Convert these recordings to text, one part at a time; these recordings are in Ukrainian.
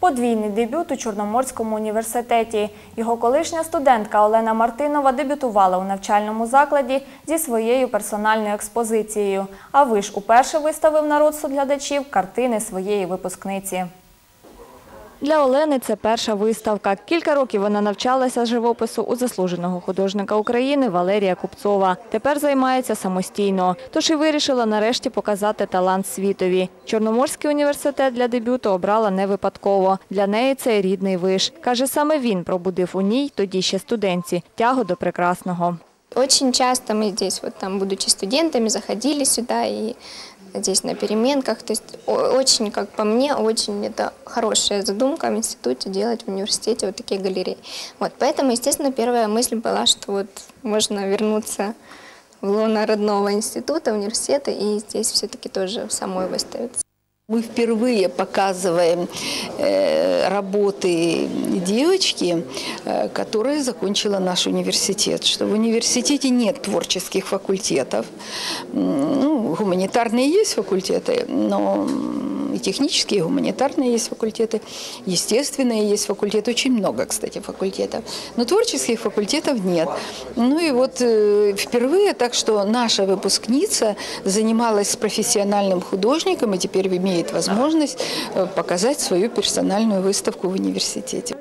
Подвійний дебют у Чорноморському університеті. Його колишня студентка Олена Мартинова дебютувала у навчальному закладі зі своєю персональною експозицією. А виш уперше виставив народ розсуд глядачів картини своєї випускниці. Для Олени це перша виставка. Кілька років вона навчалася живопису у заслуженого художника України Валерія Купцова. Тепер займається самостійно. Тож і вирішила нарешті показати талант світові. Чорноморський університет для дебюту обрала не випадково. Для неї це рідний виш. Каже, саме він пробудив у ній, тоді ще студентці, тягу до прекрасного. Очень часто мы здесь, вот там, будучи студентами, заходили сюда и здесь на переменках. То есть очень, как по мне, очень это хорошая задумка в институте делать в университете вот такие галереи. Вот, поэтому, естественно, первая мысль была, что вот можно вернуться в лоно родного института, университета и здесь все-таки тоже самой выставиться. Мы впервые показываем э, работы девочки, э, которая закончила наш университет. Что в университете нет творческих факультетов. Ну, гуманитарные есть факультеты, но технические, и гуманитарные есть факультеты, естественные есть факультеты, очень много, кстати, факультетов. Но творческих факультетов нет. Ну и вот э, впервые так, что наша выпускница занималась с профессиональным художником и теперь имеет возможность э, показать свою персональную выставку в университете.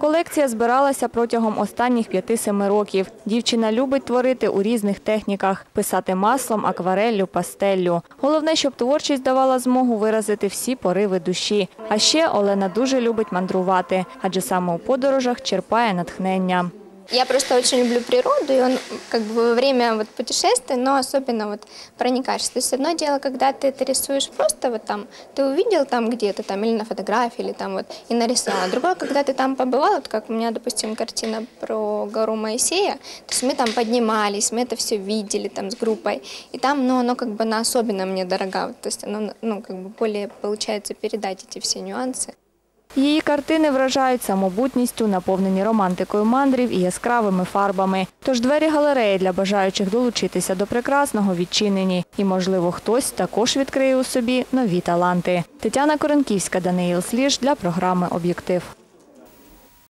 Колекція збиралася протягом останніх 5-7 років. Дівчина любить творити у різних техніках – писати маслом, аквареллю, пастеллю. Головне, щоб творчість давала змогу виразити всі пориви душі. А ще Олена дуже любить мандрувати, адже саме у подорожах черпає натхнення. Я просто очень люблю природу, и он как бы во время вот путешествий, но особенно вот проникаешься. То есть одно дело, когда ты это рисуешь просто вот там, ты увидел там где-то там или на фотографии, или там вот и нарисовал. А Другое, когда ты там побывал, вот как у меня, допустим, картина про гору Моисея, то есть мы там поднимались, мы это все видели там с группой, и там, ну, оно как бы на особенно мне дорого, то есть оно, ну, как бы более получается передать эти все нюансы. Її картини вражають самобутністю, наповнені романтикою мандрів і яскравими фарбами. Тож двері галереї для бажаючих долучитися до прекрасного відчинені. І, можливо, хтось також відкриє у собі нові таланти. Тетяна Коренківська, Даниїл Сліж для програми «Об'єктив».